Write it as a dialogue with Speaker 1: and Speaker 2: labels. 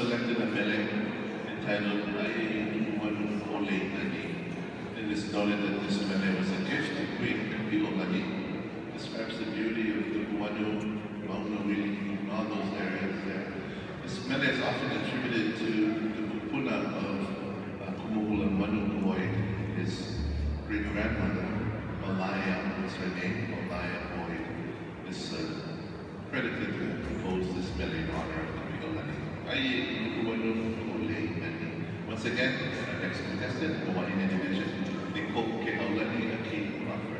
Speaker 1: selected a melody entitled Ai Wanu Ole Nani. It is noted that this melody was a gift to Queen Kapi'olani. Describes the beauty of the Nu'uanu, Maunawili, and all those areas there. This melody is often attributed to the kupuna of uh, Kumuhula Wanu Once again, our next contestant, Hawaiian Division, Nicole Keaulani Aki